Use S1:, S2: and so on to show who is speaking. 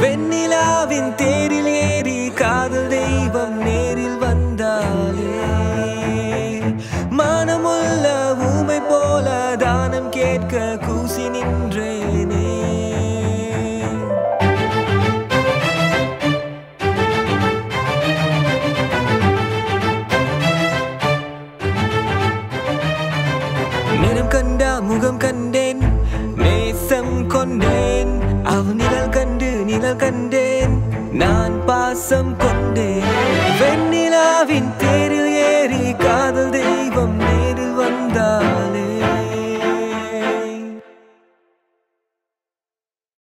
S1: வெண்ணிலாவின் தேரில் ஏறி காதல் தெய்வம் நேரில் வந்தாலே. மனமுள்ள ஊமை போல தானம் கேட்க கூசி நின்றேனே. நிறம் கண்டா முகம் கண்டேன் நேசம் கொண்டேன். நான் பாசம் கொண்டு வெண்ணிலாவின் தேரில் ஏறி காதல் தெய்வம் நேரில் வந்தாலே.